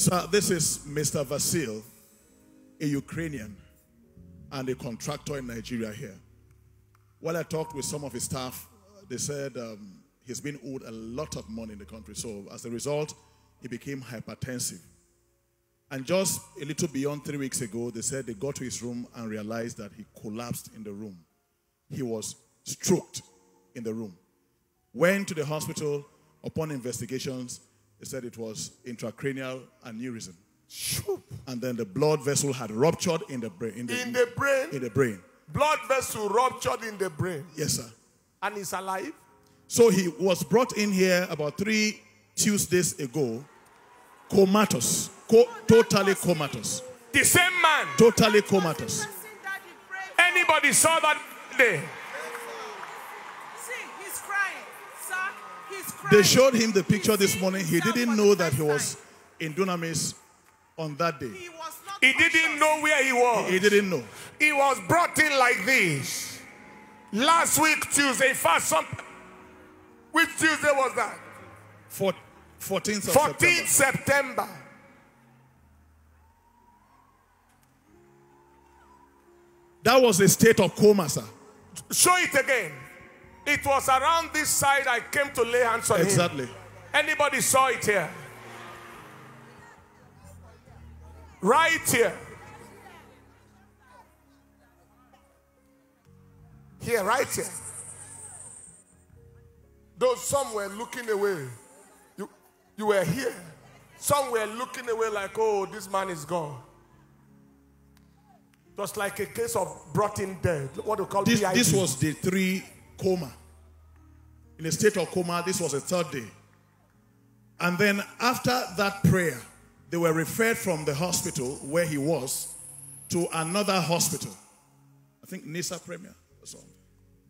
So this is Mr. Vasil, a Ukrainian and a contractor in Nigeria here. While I talked with some of his staff, they said um, he's been owed a lot of money in the country. So as a result, he became hypertensive. And just a little beyond three weeks ago, they said they got to his room and realized that he collapsed in the room. He was stroked in the room. Went to the hospital. Upon investigations, they said it was intracranial aneurysm. And then the blood vessel had ruptured in the brain. In the, in the brain? In the brain. Blood vessel ruptured in the brain. Yes, sir. And he's alive? So he was brought in here about three Tuesdays ago, comatose, co totally comatose. The same man? Totally comatose. Anybody saw that day? They showed him the picture this morning. He didn't know that he was in Dunamis on that day. He didn't know where he was. He didn't know. He was brought in like this. Last week, Tuesday, fast some. Which Tuesday was that? For, 14th 14th September. September. That was a state of coma, sir. Show it again. It was around this side I came to lay hands on exactly. him. Exactly. Anybody saw it here? Right here. Here, right here. Though some were looking away. You, you were here. Some were looking away like, oh, this man is gone. Was like a case of brought in dead. What do you call this, this was the three coma. In a state of coma, this was the third day. And then after that prayer, they were referred from the hospital where he was to another hospital. I think Nisa Premier or something.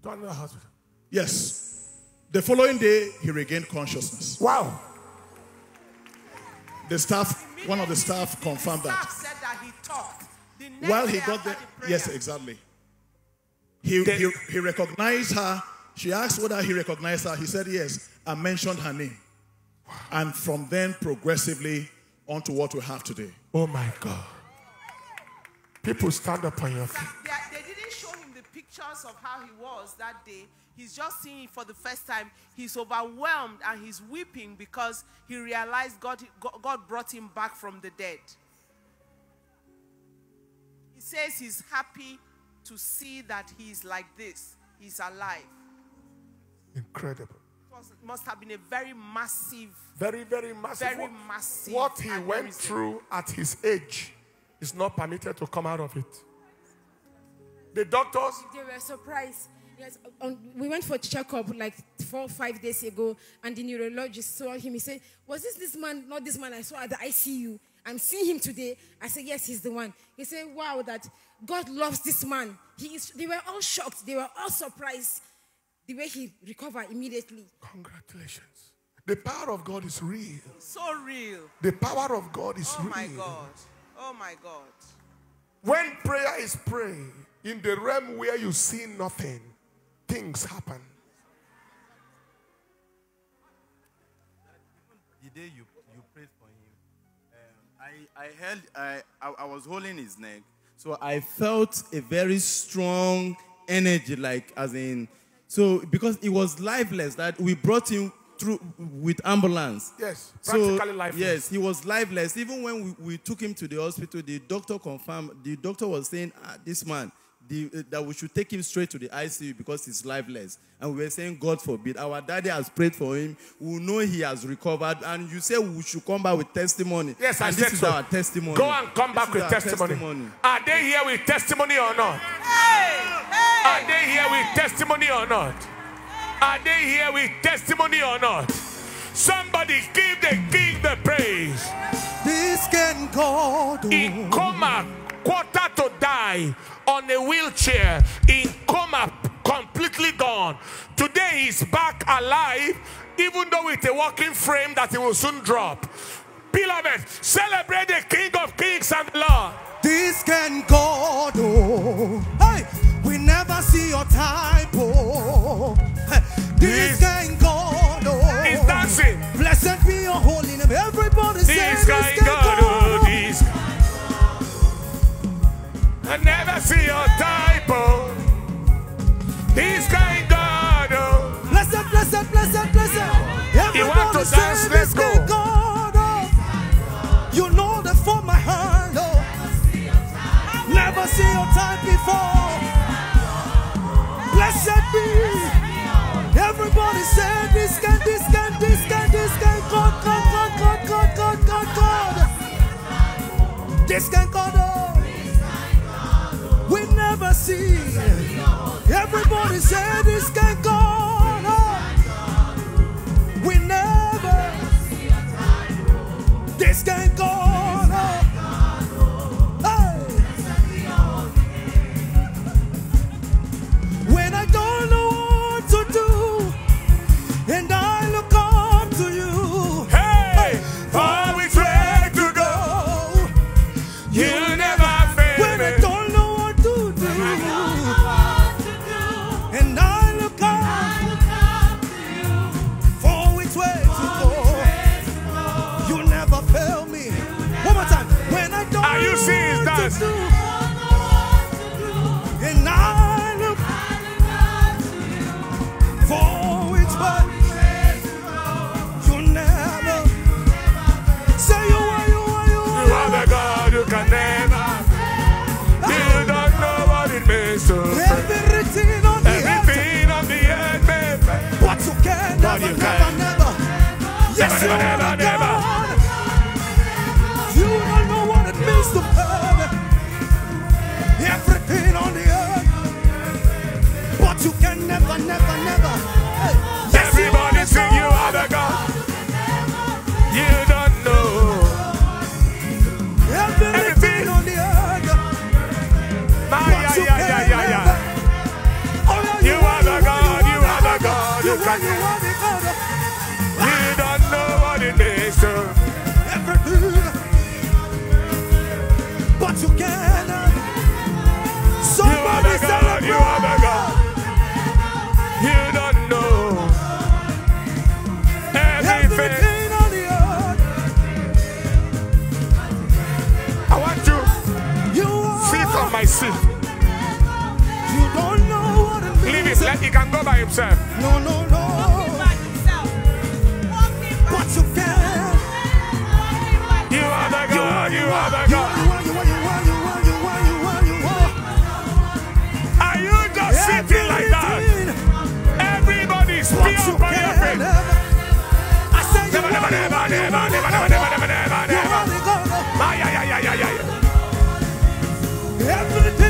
To another hospital? Yes. The following day, he regained consciousness. Wow. The staff, one of the staff confirmed the staff that. said that he talked. While he got there, the yes, exactly. He, he, he recognized her. She asked whether he recognized her. He said yes and mentioned her name. Wow. And from then, progressively, on to what we have today. Oh my God. People stand up on your feet. They, they didn't show him the pictures of how he was that day. He's just seeing it for the first time. He's overwhelmed and he's weeping because he realized God, God brought him back from the dead. He says he's happy to see that he's like this. He's alive. Incredible. It must have been a very massive. Very, very massive. Very what, massive. What he went through at his age is not permitted to come out of it. The doctors. They were surprised. Yes, um, we went for checkup like four or five days ago, and the neurologist saw him. He said, "Was this this man? Not this man I saw at the ICU. I'm seeing him today." I said, "Yes, he's the one." He said, "Wow, that God loves this man." He is. They were all shocked. They were all surprised the way he recovered immediately. Congratulations. The power of God is real. So real. The power of God is oh real. Oh my God. Oh my God. When prayer is prayed, in the realm where you see nothing, things happen. The day you, you prayed for him, um, I, I held, I, I, I was holding his neck. So I felt a very strong energy, like as in, so because he was lifeless, that we brought him through with ambulance. Yes, practically so, lifeless. Yes, he was lifeless. Even when we, we took him to the hospital, the doctor confirmed. The doctor was saying, ah, "This man, the, uh, that we should take him straight to the ICU because he's lifeless." And we were saying, "God forbid." Our daddy has prayed for him. We know he has recovered, and you say we should come back with testimony. Yes, and I this said is so. our testimony. Go and come this back with testimony. testimony. Are they here with testimony or not? Are they here with testimony or not? Are they here with testimony or not? Somebody give the king the praise. This can God. In coma, quarter to die on a wheelchair, in coma, completely gone. Today he's back alive, even though with a walking frame that he will soon drop. Beloved, celebrate the King of Kings and the Lord. This can God. Oh. Hey, see your type. Oh. This, This- can God. Oh. He's dancing. Blessed be your holy name. Everybody say This he can go by himself. No, no, no. What you feel? You are the God. You are the God. Are you just sitting like that? Everybody's pure upon Never, never, Never, never, never, never, never, never, never, never, never. Everything.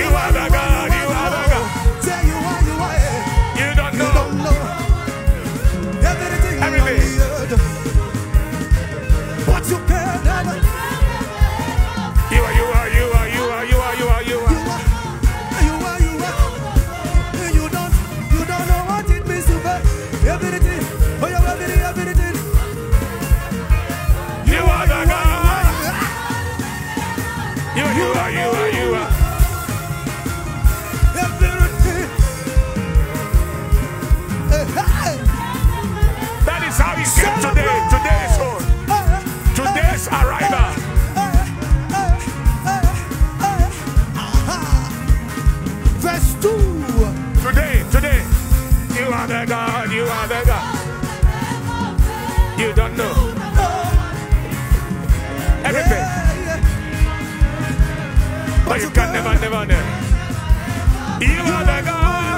You are the God. are the God, you are the God. You don't know. Everything. But you can never, never know. You are the God.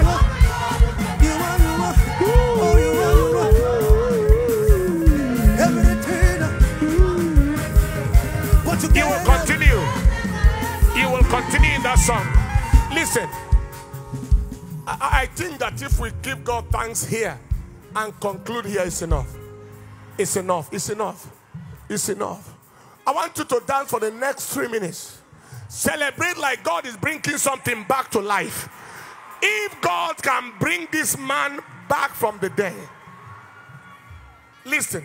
You will continue. You will continue in that song. Listen. I, I think that if we give God thanks here and conclude here, it's enough. It's enough. It's enough. It's enough. I want you to dance for the next three minutes. Celebrate like God is bringing something back to life. If God can bring this man back from the dead, listen,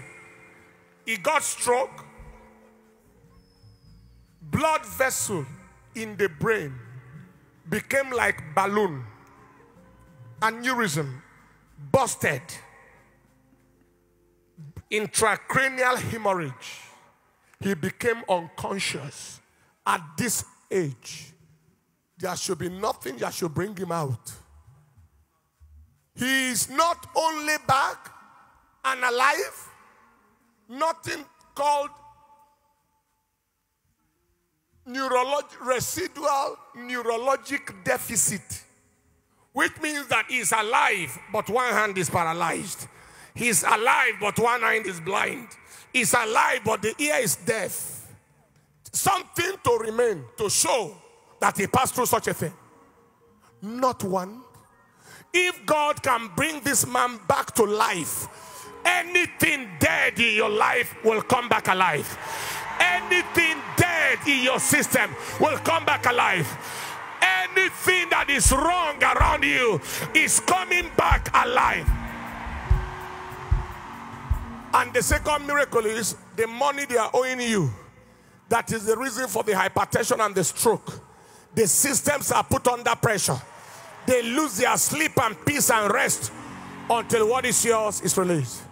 he got stroke, blood vessel in the brain became like balloon aneurysm busted, intracranial hemorrhage. He became unconscious at this age. There should be nothing that should bring him out. He is not only back and alive, nothing called neurolog- residual neurologic deficit, which means that he's alive, but one hand is paralyzed. He's alive, but one hand is blind. He's alive, but the ear is deaf. Something to remain to show that he passed through such a thing. Not one. If God can bring this man back to life, anything dead in your life will come back alive. Anything dead in your system will come back alive. Anything that is wrong around you is coming back alive. And the second miracle is the money they are owing you. That is the reason for the hypertension and the stroke. The systems are put under pressure. They lose their sleep and peace and rest until what is yours is released.